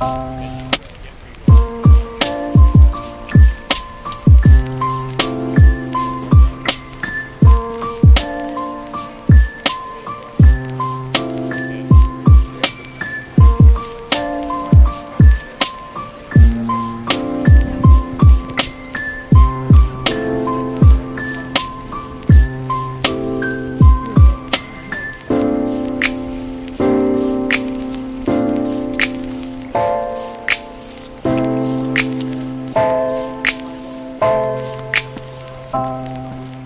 Música Thank you.